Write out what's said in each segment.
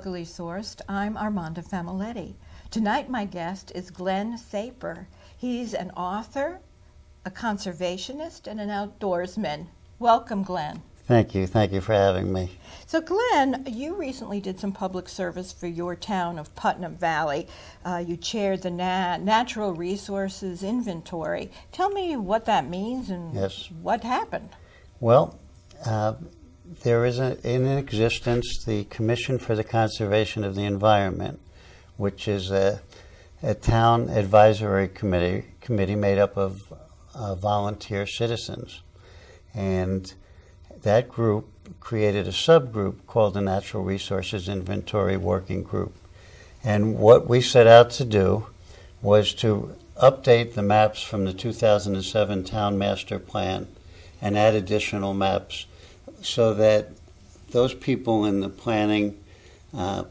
Locally Sourced. I'm Armanda Famiglietti. Tonight, my guest is Glenn Sapir. He's an author, a conservationist, and an outdoorsman. Welcome, Glenn. Thank you. Thank you for having me. So, Glenn, you recently did some public service for your town of Putnam Valley. Uh, you chaired the Na- Natural Resources Inventory. Tell me what that means and Yes. what happened. Well, uh, there is a, in existence the Commission for the Conservation of the Environment, which is a, a town advisory committee committee made up of uh, volunteer citizens, and that group created a subgroup called the Natural Resources Inventory Working Group. And what we set out to do was to update the maps from the 2007 Town Master Plan and add additional maps so that those people in the planning uh,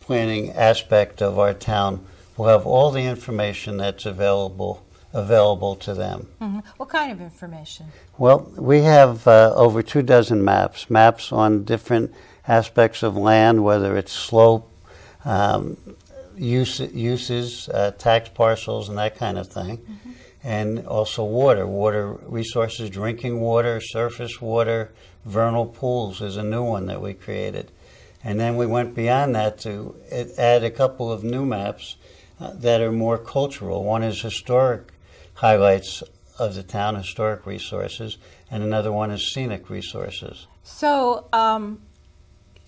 planning aspect of our town will have all the information that's available available to them. Mhm. What kind of information? Well, we have uh, over two dozen maps, maps on different aspects of land, whether it's slope, um, use, uses, uh, tax parcels, and that kind of thing. And also water, water resources, drinking water, surface water, vernal pools is a new one that we created. And then we went beyond that to add a couple of new maps uh, that are more cultural. One is historic highlights of the town, historic resources, and another one is scenic resources. So, um,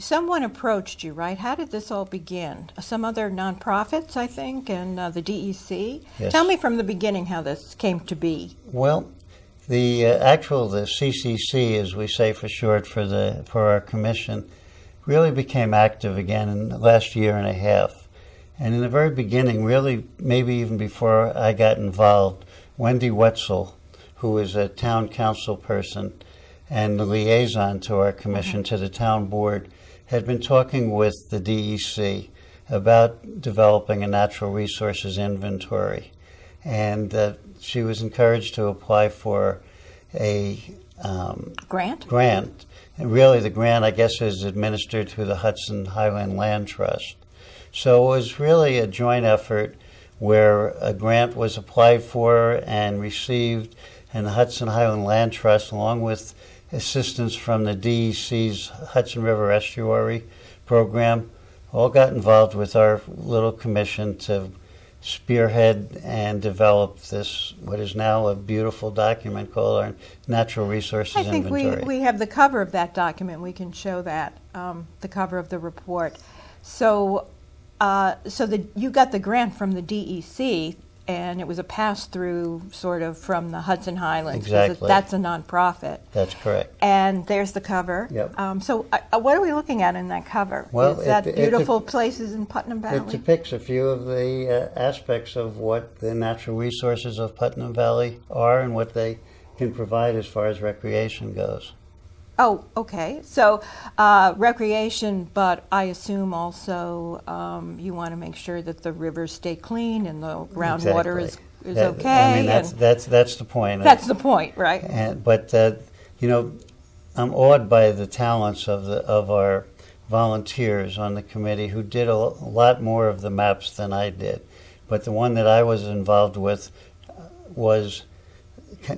someone approached you, right? How did this all begin? Some other nonprofits, I think, and uh, the DEC. Yes. Tell me from the beginning how this came to be. Well, the uh, actual the CCC, as we say for short for the for our commission, really became active again in the last year and a half. And in the very beginning, really maybe even before I got involved, Wendy Whetsel, who is a town council person and the liaison to our commission to the town board, had been talking with the DEC about developing a natural resources inventory. And uh, she was encouraged to apply for a um, Grant? grant. And really, the grant, I guess, is administered through the Hudson Highland Land Trust. So it was really a joint effort where a grant was applied for and received, and the Hudson Highland Land Trust, along with assistance from the DEC's Hudson River Estuary program, all got involved with our little commission to spearhead and develop this, what is now a beautiful document called our Natural Resources I think we, we have the cover of that document. We can show that, um, the cover of the report. So, uh, so the, you got the grant from the DEC, and it was a pass through sort of from the Hudson Highlands. Exactly. That's a nonprofit. That's correct. And there's the cover. Yep. Um, so, uh, what are we looking at in that cover? Well, Is it- that it- beautiful places in Putnam Valley? It depicts a few of the uh, aspects of what the natural resources of Putnam Valley are and what they can provide as far as recreation goes. Oh, okay. So uh, recreation, but I assume also um, you want to make sure that the rivers stay clean and the groundwater is, Exactly. is That- okay. I mean, that's, that's, that's the point. that's the point, right? And, but uh, you know, I'm awed by the talents of the of our volunteers on the committee who did a lot more of the maps than I did. But the one that I was involved with uh, was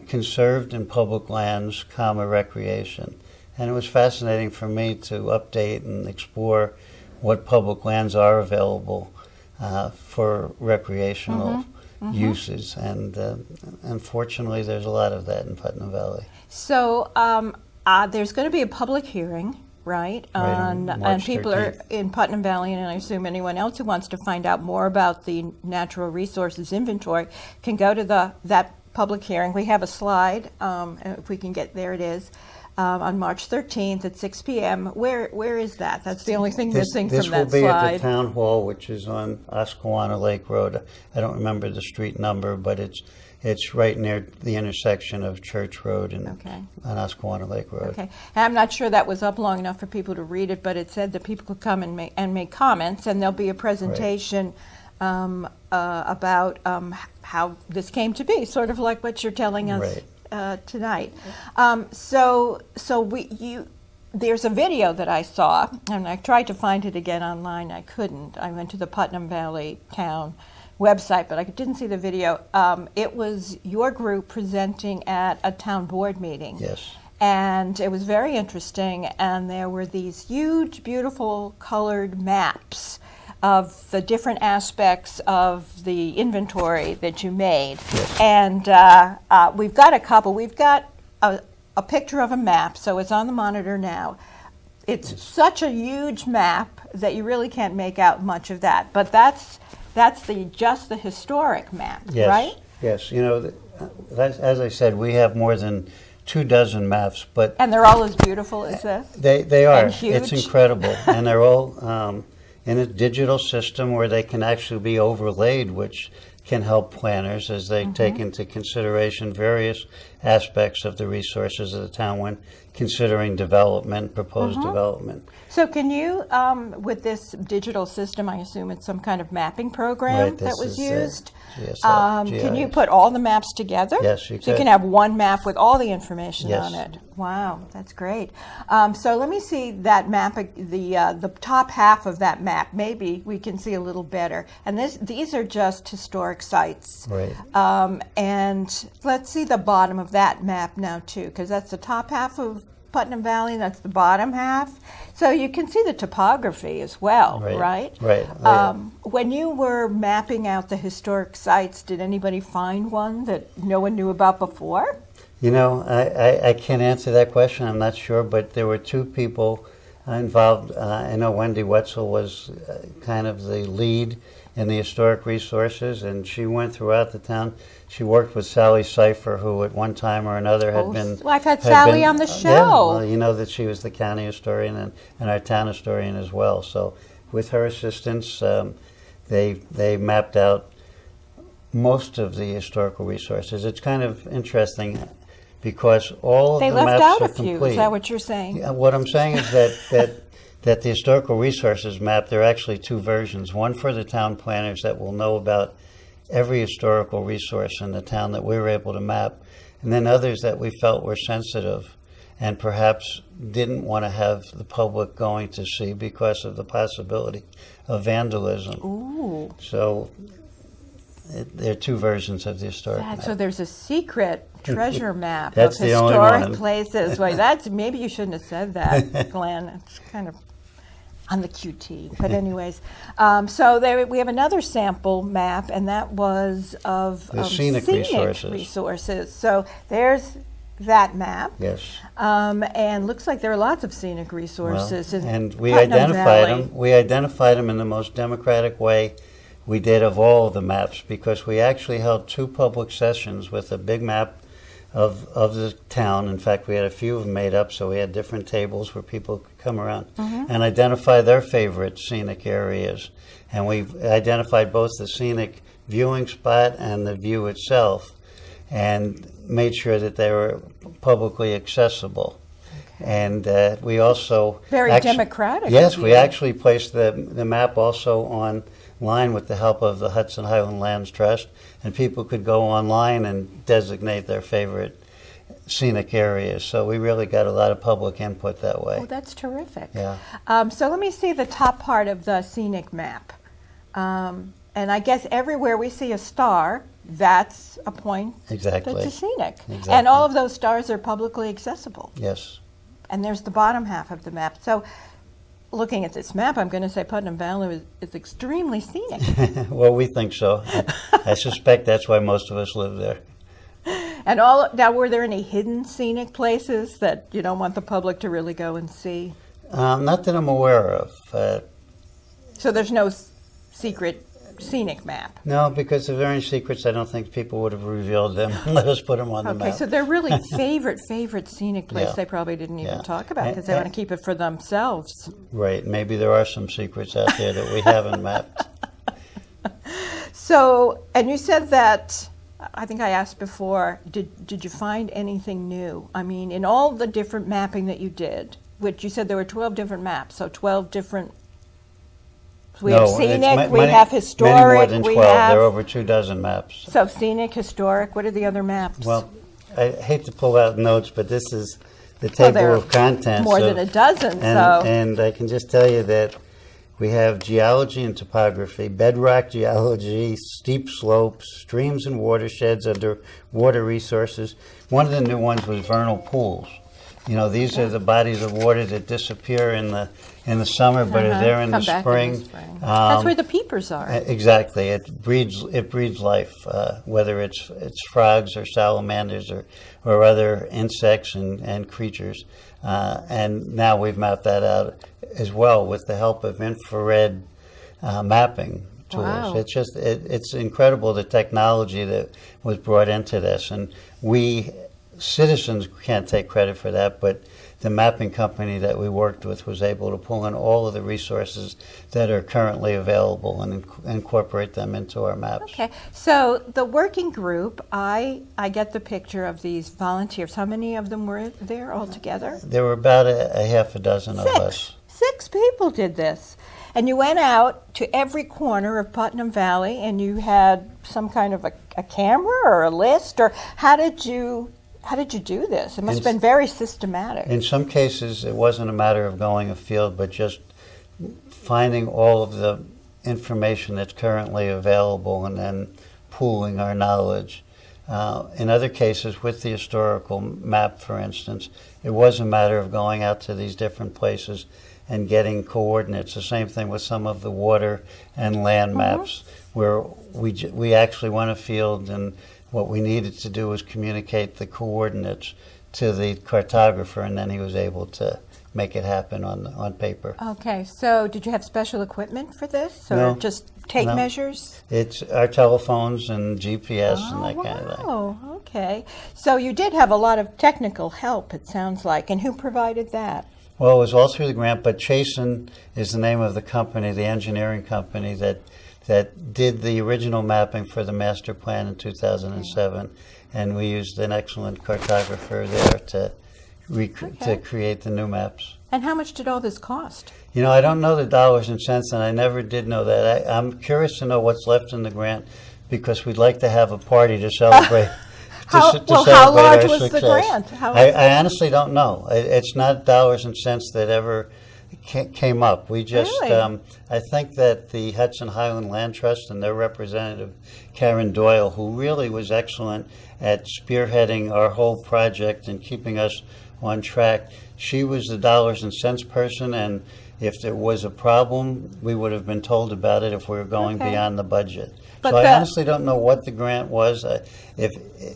conserved in public lands, comma recreation, and it was fascinating for me to update and explore what public lands are available uh, for recreational uses, and uh, unfortunately, there's a lot of that in Putnam Valley. So um, uh, there's going to be a public hearing, right? Right, on and March people are in Putnam Valley, and I assume anyone else who wants to find out more about the natural resources inventory can go to the that public hearing. We have a slide, um, if we can get there. It is. Um, on March 13th at 6 p.m. Where where is that? That's the only thing This, missing this from will that be slide. at the town hall, which is on Oscawana Lake Road. I don't remember the street number, but it's it's right near the intersection of Church Road and Okay. on Oscawana Lake Road. Okay, and I'm not sure that was up long enough for people to read it, but it said that people could come and make and make comments, and there'll be a presentation um, uh, about um, how this came to be, sort of like what you're telling us Right. Uh, tonight. Um, so, so we you there's a video that I saw, and I tried to find it again online. I couldn't. I went to the Putnam Valley Town website, but I didn't see the video. Um, it was your group presenting at a town board meeting. Yes. And it was very interesting, and there were these huge, beautiful colored maps of the different aspects of the inventory that you made. Yes. And uh, uh, we've got a couple. We've got a, a picture of a map, so it's on the monitor now. It's such a huge map that you really can't make out much of that. But that's that's the just the historic map, Yes. right? Yes. You know, as, as I said, we have more than two dozen maps, but And they're all as beautiful as this. They, they are. It's incredible. and they're all um, in a digital system where they can actually be overlaid, which can help planners as they Mm-hmm. take into consideration various aspects of the resources of the town when considering development, proposed Mm-hmm. development. So, can you, um, with this digital system, I assume it's some kind of mapping program Right, that was used? GSL, um, can you put all the maps together? Yes, you So you can have one map with all the information Yes. on it. Wow, that's great. Um, so let me see that map, the uh, the top half of that map. Maybe we can see a little better. And this, these are just historic sites. Right. Um, and let's see the bottom of that map now too, because that's the top half of Putnam Valley, and that's the bottom half. So you can see the topography as well, Right, right? right. Oh, yeah. Um, when you were mapping out the historic sites, did anybody find one that no one knew about before? You know, I, I, I can't answer that question. I'm not sure, but there were two people uh, involved. Uh, I know Wendy Whetsel was uh, kind of the lead in the historic resources, and she went throughout the town. She worked with Sallie Sypher, who at one time or another had Oh, been. well, I've had Sally been- on the show. Yeah, well, you know that she was the county historian and, and our town historian as well. So, with her assistance, um, they they mapped out most of the historical resources. It's kind of interesting because all of They the left maps out are a few. complete. Is that what you're saying? Yeah, what I'm saying is that, that that the historical resources map there are actually two versions. One for the town planners that will know about every historical resource in the town that we were able to map, and then others that we felt were sensitive and perhaps didn't want to have the public going to see because of the possibility of vandalism. Ooh. So it, there are two versions of the historic That- map. so there's a secret treasure map That's of the only historic places. Well, that's maybe you shouldn't have said that, Glenn. It's kind of on the QT. But anyways, um, so there we have another sample map, and that was of The of scenic resources. resources. So there's that map. yes. Um, and looks like there are lots of scenic resources. in and we Putnam identified Valley. them. We identified them in the most democratic way we did of all the maps because we actually held two public sessions with a big map of of the town. In fact, we had a few of them made up, so we had different tables where people could come around Mm-hmm. and identify their favorite scenic areas. And we identified both the scenic viewing spot and the view itself, and made sure that they were publicly accessible. And uh, we also Very actu- democratic Yes, we actually placed the the map also online with the help of the Hudson Highland Lands Trust, and people could go online and designate their favorite scenic areas. So we really got a lot of public input that way. Oh, that's terrific. Yeah. Um, so let me see the top part of the scenic map. Um, and I guess everywhere we see a star, that's a point Exactly. that's a scenic. Exactly. And all of those stars are publicly accessible. Yes. And there's the bottom half of the map. So looking at this map, I'm going to say Putnam Valley is, is extremely scenic. well, we think so. I suspect that's why most of us live there. and all now, were there any hidden scenic places that you don't want the public to really go and see? Um, not that I'm aware of. Uh, So there's no s- secret scenic map. no, because if there are any secrets, I don't think people would have revealed them let us put them on the map. Okay, so they're really favorite, favorite scenic place Yeah. they probably didn't even Yeah. talk about because they want to keep it for themselves. Right. Maybe there are some secrets out there that we haven't mapped. So, and you said that, I think I asked before, did, did you find anything new? I mean, in all the different mapping that you did, which you said there were 12 different maps, so 12 different. We have no, it's scenic, we many- have Many historic, more than we 12. have. There are over two dozen maps. So scenic, historic, what are the other maps? Well, I hate to pull out notes, but this is the Well, table there of contents. More of- than a dozen, and, so. and I can just tell you that we have geology and topography, bedrock geology, steep slopes, streams and watersheds, under water resources. One of the new ones was vernal pools. You know, these are the bodies of water that disappear in the in the summer, but are Uh-huh. there in the Come back spring. in the spring. That's Um, where the peepers are. Exactly. It breeds it breeds life, uh, whether it's it's frogs or salamanders or, or other insects and, and creatures. Uh, and now we've mapped that out as well with the help of infrared uh, mapping tools. Wow. It's just it, it's incredible the technology that was brought into this, and we citizens can't take credit for that, but the mapping company that we worked with was able to pull in all of the resources that are currently available and inc- incorporate them into our maps. Okay, so the working group, I I get the picture of these volunteers. How many of them were there altogether? There were about a, a half a dozen of us. Six people did this. And you went out to every corner of Putnam Valley and you had some kind of a, a camera or a list or how did you how did you do this? It must have been very systematic. In some cases, it wasn't a matter of going afield, but just finding all of the information that's currently available and then pooling our knowledge. Uh, in other cases, with the historical map, for instance, it was a matter of going out to these different places and getting coordinates. The same thing with some of the water and land maps, where we, we actually went afield and what we needed to do was communicate the coordinates to the cartographer, and then he was able to make it happen on on paper. Okay, so did you have special equipment for this or No. just tape No. measures? It's our telephones and GPS and Oh, that kind of thing. Oh, Okay. So you did have a lot of technical help, it sounds like. And who provided that? Well, it was all through the grant, but Chazen is the name of the company, the engineering company that that did the original mapping for the master plan in 2007, and we used an excellent cartographer there to Okay. to create the new maps. And how much did all this cost? You know, I don't know the dollars and cents, and I never did know that. I, I'm curious to know what's left in the grant because we'd like to have a party to celebrate. to How- to well, how large was the grant? How- I, I honestly don't know. It, it's not dollars and cents that ever came up. We just, Really? um, I think that the Hudson Highland Land Trust and their representative, Karen Doyle, who really was excellent at spearheading our whole project and keeping us on track, she was the dollars and cents person, and if there was a problem, we would have been told about it if we were going Okay. beyond the budget. But so I honestly don't know what the grant was. If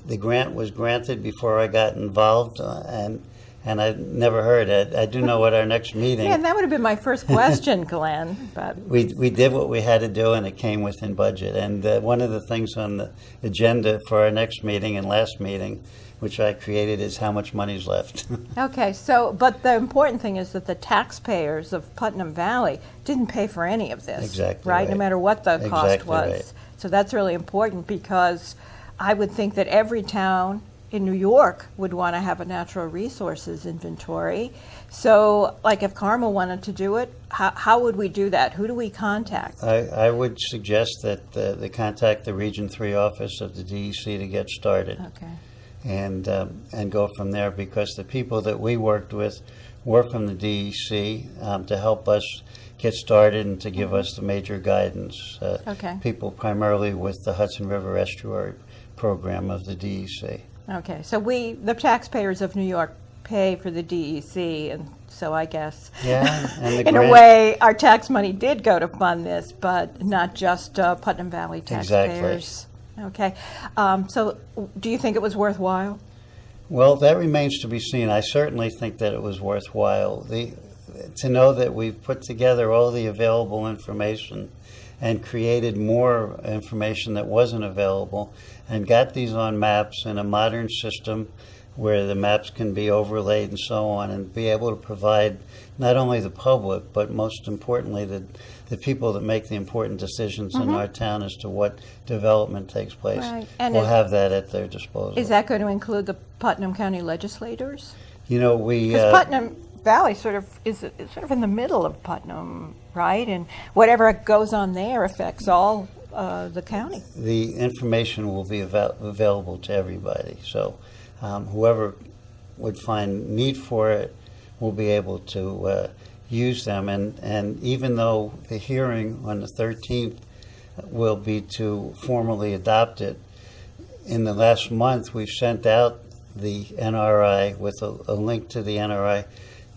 the grant was granted before I got involved, uh, and and I never heard it. I do know what our next meeting. Yeah, and that would have been my first question, Glenn. But we, we did what we had to do and it came within budget. And uh, one of the things on the agenda for our next meeting and last meeting, which I created, is how much money's left. okay, so but the important thing is that the taxpayers of Putnam Valley didn't pay for any of this. Exactly right. No matter what the cost was. right. So that's really important because I would think that every town in New York would want to have a natural resources inventory. So, like if Carmel wanted to do it, how, how would we do that? Who do we contact? I, I would suggest that uh, they contact the Region 3 office of the DEC to get started. Okay. and um, and go from there because the people that we worked with were from the DEC um, to help us get started and to give us the major guidance. Uh, Okay. People primarily with the Hudson River Estuary program of the DEC. Okay, so we, the taxpayers of New York, pay for the DEC, and so I guess, Yeah, and the in a way, our tax money did go to fund this, but not just uh, Putnam Valley Exactly. taxpayers. Okay, um, so do you think it was worthwhile? Well, that remains to be seen. I certainly think that it was worthwhile. The, to know that we've put together all the available information and created more information that wasn't available and got these on maps in a modern system where the maps can be overlaid and so on and be able to provide not only the public but most importantly the, the people that make the important decisions in our town as to what development takes place Mm-hmm. Right. And will have that at their disposal. Is that going to include the Putnam County legislators? You know, we. Uh, Putnam Valley sort of is, is sort of in the middle of Putnam, right? And whatever goes on there affects all uh, the county. the information will be avail- available to everybody. So, um, whoever would find need for it will be able to uh, use them. And, and even though the hearing on the 13th will be to formally adopt it, in the last month we've sent out the NRI with a, a link to the NRI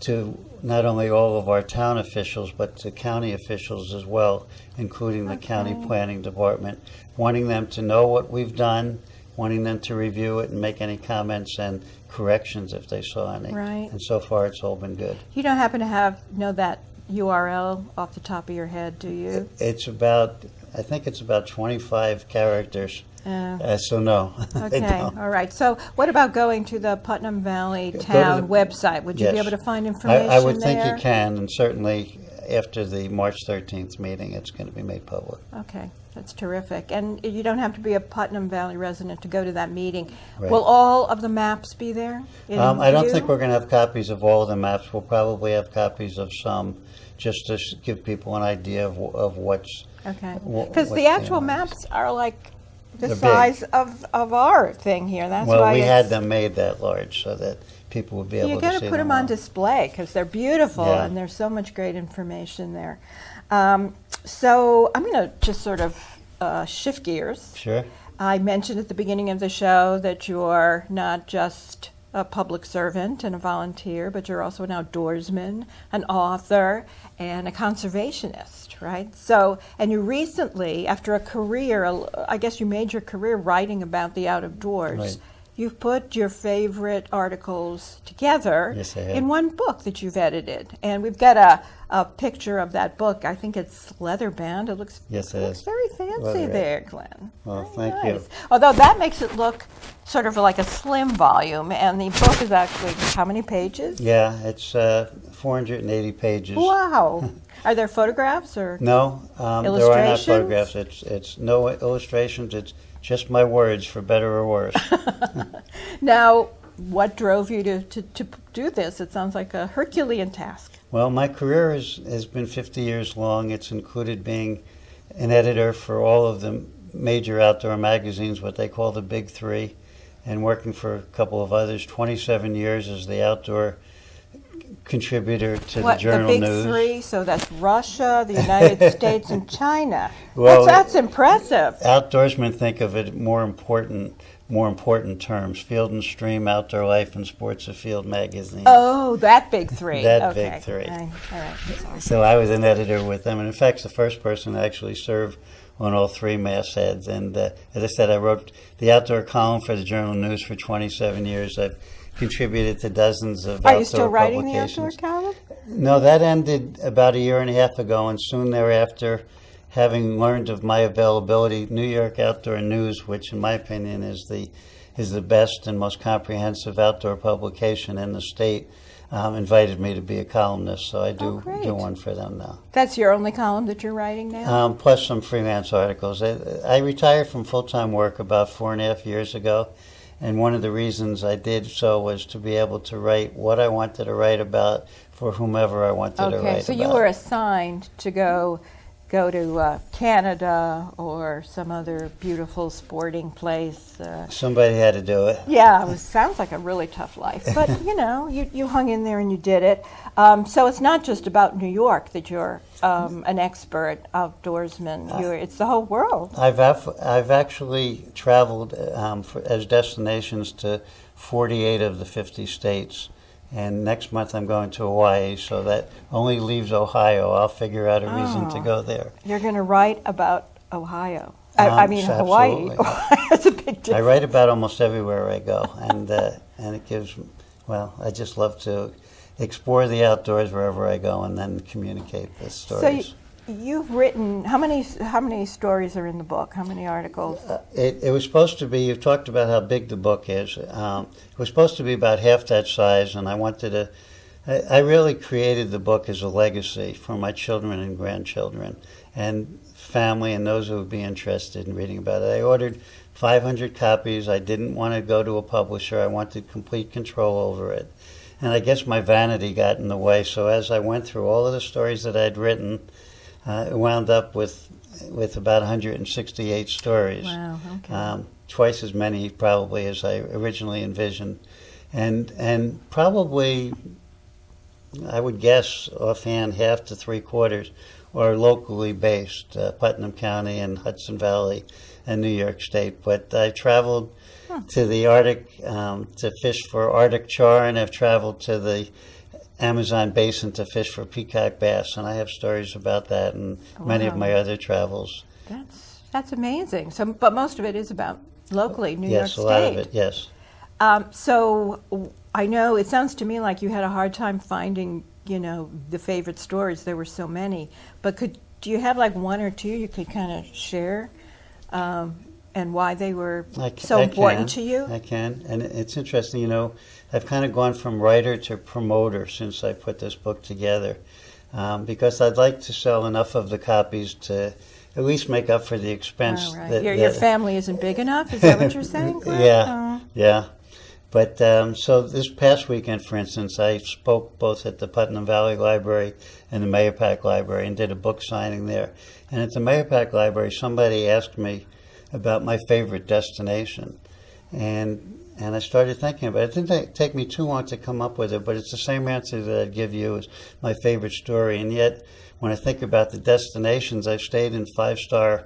to not only all of our town officials, but to county officials as well, including the county planning department, wanting them to know what we've done, wanting them to review it and make any comments and corrections if they saw any. Right. And so far, it's all been good. You don't happen to have know that URL off the top of your head, do you? It's about, I think it's about 25 characters, Uh, uh, so no. Okay, all right. So what about going to the Putnam Valley Go to Town the- website? Would you be able to find I, information I would think there? you can, and certainly after the March 13th meeting, it's going to be made public. Okay, that's terrific. And you don't have to be a Putnam Valley resident to go to that meeting. Right. Will all of the maps be there? Um, I don't think we're going to have copies of all of the maps. We'll probably have copies of some, just to give people an idea of, of what's. Okay, because the actual maps are like the They're big. size of, of our thing here. That's Well, why we had them made that large so that people would be able to see them. You got to put them all. on display because they're beautiful Yeah. and there's so much great information there. Um, so I'm going to just sort of uh, shift gears. Sure. I mentioned at the beginning of the show that you're not just a public servant and a volunteer, but you're also an outdoorsman, an author, and a conservationist, right? So, and you recently, after a career, I guess you made your career writing about the out of doors. Right. You've put your favorite articles together Yes, in one book that you've edited. And we've got a, a picture of that book. I think it's leather bound. It looks, Yes, it looks is. very fancy Leather, there, Glenn. Well, Very thank you. Although that makes it look sort of like a slim volume, and the book is actually how many pages? Yeah, it's uh, 480 pages. Wow. Are there photographs or? No, um, there are not photographs. It's it's no illustrations. It's just my words, for better or worse. Now, what drove you to, to, to do this? It sounds like a Herculean task. Well, my career has, has been 50 years long. It's included being an editor for all of the major outdoor magazines, what they call the Big Three, and working for a couple of others. 27 years as the outdoor contributor to what the Journal the big News. three? So that's Russia, the United States, and China. Well, that's, that's impressive. Outdoorsmen think of it more important, more important terms: Field and Stream, Outdoor Life, and Sports Afield magazine. Oh, that big three. That big okay. three. All right. So I was an editor with them, and in fact, the first person to actually serve on all three mastheads. And uh, as I said, I wrote the outdoor column for the Journal News for 27 years. I've contributed to dozens of Are you still writing the outdoor column? No, that ended about a year and a half ago, and soon thereafter, having learned of my availability, New York Outdoor News, which in my opinion is the is the best and most comprehensive outdoor publication in the state, um, invited me to be a columnist. So I do Oh, do one for them now. That's your only column that you're writing now? Um, plus some freelance articles. I, I retired from full time work about four and a half years ago, and one of the reasons I did so was to be able to write what I wanted to write about for whomever I wanted to write so about. So you were assigned to go go to uh, Canada or some other beautiful sporting place. Uh, Somebody had to do it. yeah, it was, sounds like a really tough life, but you know, you, you hung in there and you did it. Um, so it's not just about New York that you're um, an expert outdoorsman. You're, it's the whole world. I've af- I've actually traveled um, for, as destinations to 48 of the 50 states, and next month I'm going to Hawaii. So that only leaves Ohio. I'll figure out a reason to Oh. go there. You're going to write about Ohio. I, I Um, mean, so Hawaii. That's a big difference. I write about almost everywhere I go, and uh, and it gives. Well, I just love to explore the outdoors wherever I go, and then communicate the So stories. you, you've written how many how many stories are in the book? How many articles? It, it was supposed to be. You've talked about how big the book is. Um, it was supposed to be about half that size, and I wanted to. I, I really created the book as a legacy for my children and grandchildren, and family, and those who would be interested in reading about it. I ordered 500 copies. I didn't want to go to a publisher. I wanted complete control over it, and I guess my vanity got in the way. So as I went through all of the stories that I'd written, uh, it wound up with with about 168 stories Wow. Okay. um, twice as many probably as I originally envisioned. and and probably I would guess offhand half to three quarters are locally based, uh, Putnam County and Hudson Valley and New York State. But I traveled to the Arctic um, to fish for Arctic char, and I've traveled to the Amazon basin to fish for peacock bass, and I have stories about that and many of my other travels. That's that's amazing. So, but most of it is about locally New yes, York a State. lot of it. Yes. Um, so I know it sounds to me like you had a hard time finding, you know, the favorite stories. There were so many, but could do you have like one or two you could kind of share, um, and why they were I so I important can. to you? I can, and it's interesting. You know, I've kind of gone from writer to promoter since I put this book together, um, because I'd like to sell enough of the copies to at least make up for the expense. Right. that- your, your family isn't big enough. Is that what you're saying? Glenn? Yeah, Oh. yeah. But um, so this past weekend, for instance, I spoke both at the Putnam Valley Library and the Mahopac Library and did a book signing there. And at the Mahopac Library, somebody asked me about my favorite destination, and and I started thinking about it. It didn't take, me too long to come up with it, but it's the same answer that I'd give you as my favorite story. And yet, when I think about the destinations, I've stayed in five star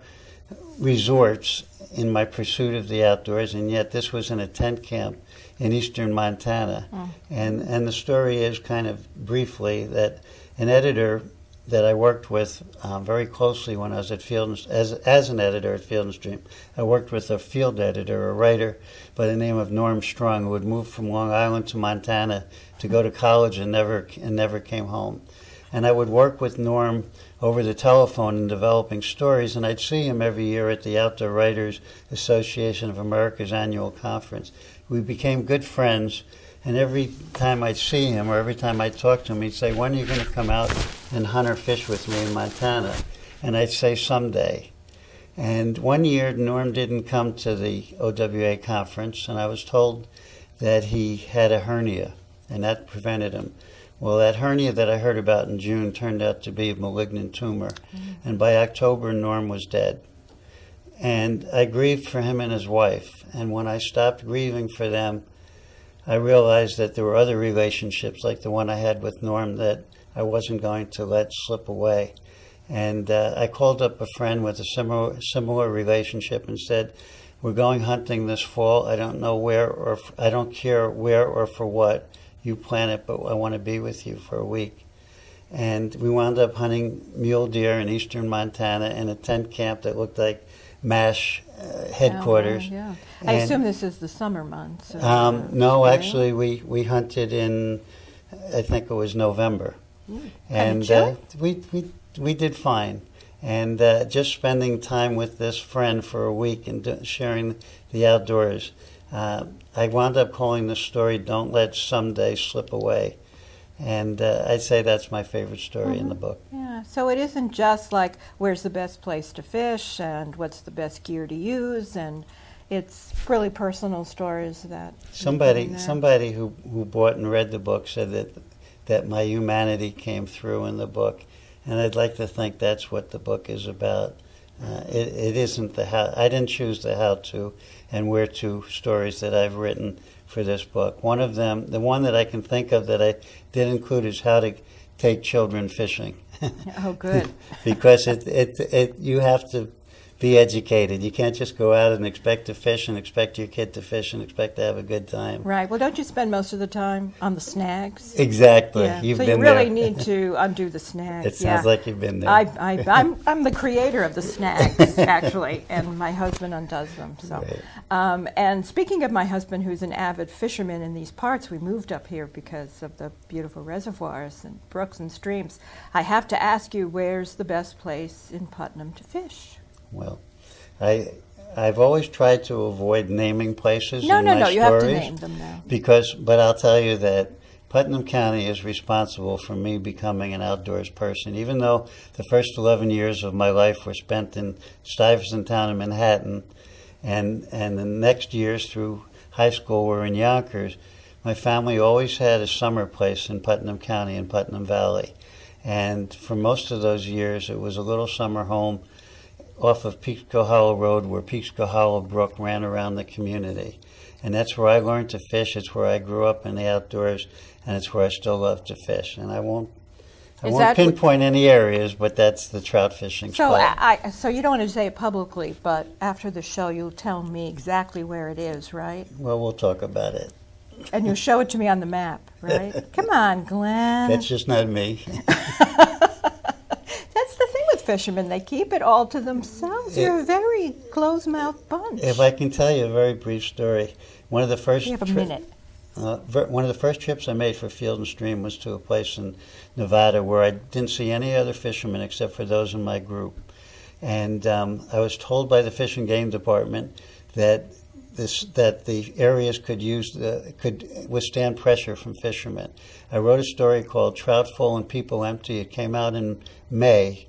resorts in my pursuit of the outdoors, and yet this was in a tent camp in eastern Montana. Mm. And and the story is kind of briefly that an editor that I worked with um, very closely when I was at Field and, as as an editor at Field and Stream. I worked with a field editor, a writer by the name of Norm Strung, who had moved from Long Island to Montana to go to college and never and never came home. And I would work with Norm over the telephone in developing stories, and I'd see him every year at the Outdoor Writers Association of America's annual conference. We became good friends, and every time I'd see him or every time I'd talk to him, he'd say, When are you going to come out and hunt or fish with me in Montana? And I'd say, Someday. And one year, Norm didn't come to the OWA conference, and I was told that he had a hernia, and that prevented him. Well, that hernia that I heard about in June turned out to be a malignant tumor, mm-hmm. and by October, Norm was dead. And I grieved for him and his wife, and when I stopped grieving for them, I realized that there were other relationships like the one I had with Norm that I wasn't going to let slip away. And uh, I called up a friend with a similar similar relationship and said, "We're going hunting this fall. I don't know where or f- I don't care where or for what. You plan it, but I want to be with you for a week." And we wound up hunting mule deer in eastern Montana in a tent camp that looked like MASH uh, headquarters. Oh, yeah. I assume this is the summer months. um, no, right? actually, we, we hunted in, I think it was November, Kinda and uh, we, we we did fine. And uh, just spending time with this friend for a week and do, sharing the outdoors, uh, I wound up calling the story "Don't Let Someday Slip Away," and uh, I'd say that's my favorite story in the book. Yeah, so it isn't just like where's the best place to fish and what's the best gear to use, and it's really personal stories that you put in Somebody, somebody who, who bought and read the book said that that my humanity came through in the book, and I'd like to think that's what the book is about. Uh, it, it isn't the how. I didn't choose the how to and where to stories that I've written for this book. One of them, the one that I can think of that I did include, is how to take children fishing. Oh, good. because it, it, it, you have to be educated. You can't just go out and expect to fish and expect your kid to fish and expect to have a good time. Right. Well, don't you spend most of the time on the snags? Exactly. Yeah. You've so you really need to undo the snags. It sounds yeah. like you've been there. I, I, I'm, I'm the creator of the snags, actually, and my husband undoes them. So, Right. um, and speaking of my husband, who's an avid fisherman in these parts, we moved up here because of the beautiful reservoirs and brooks and streams. I have to ask you, where's the best place in Putnam to fish? Well, I I've always tried to avoid naming places No, in no, my no. You have to name them now. because, but I'll tell you that Putnam County is responsible for me becoming an outdoors person. Even though the first 11 years of my life were spent in Stuyvesant Town in Manhattan, and and the next years through high school were in Yonkers, my family always had a summer place in Putnam County in Putnam Valley, and for most of those years it was a little summer home off of Peekskill Hollow Road where Peekskill Hollow Brook ran around the community. And that's where I learned to fish. It's where I grew up in the outdoors, and it's where I still love to fish. And I won't, I Is won't pinpoint any areas, but that's the trout fishing So spot. I, I- so you don't want to say it publicly, but after the show, you'll tell me exactly where it is, right? well, we'll talk about it. And you'll show it to me on the map, right? Come on, Glenn. That's just not me. That's the thing with fishermen; they keep it all to themselves. You're a very close-mouthed bunch. If I can tell you a very brief story, one of the first you have a minute. Uh, one of the first trips I made for Field and Stream was to a place in Nevada where I didn't see any other fishermen except for those in my group. And um, I was told by the Fish and Game Department that this that the areas could use the, could withstand pressure from fishermen. I wrote a story called "Trout Full and People Empty." It came out in May,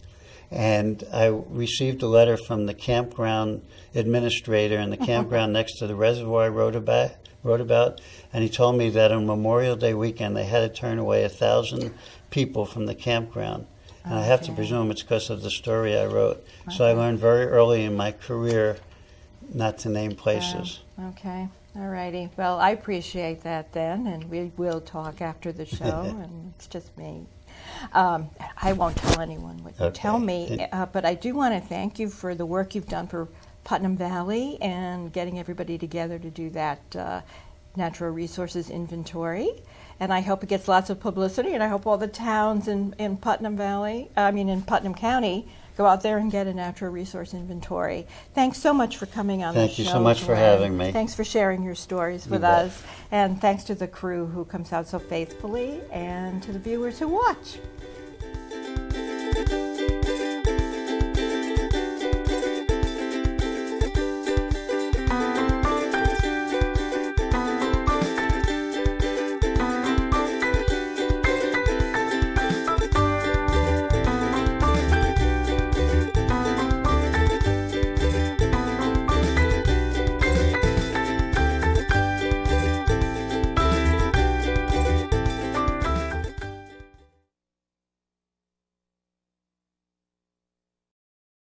and I received a letter from the campground administrator in the uh-huh. campground next to the reservoir I wrote about, wrote about, and he told me that on Memorial Day weekend they had to turn away a thousand people from the campground. And I have to presume it's because of the story I wrote. So I learned very early in my career not to name places. Okay. All righty. Well, I appreciate that then, and we will talk after the show, and it's just me. Um, I won't tell anyone what you Okay. tell me, uh, but I do want to thank you for the work you've done for Putnam Valley and getting everybody together to do that uh, natural resources inventory. And I hope it gets lots of publicity, and I hope all the towns in, in Putnam Valley, I mean in Putnam County, go out there and get a natural resource inventory. Thanks so much for coming on the show. Thank you so much for having me. Thanks for sharing your stories with bet. us. And thanks to the crew who comes out so faithfully and to the viewers who watch.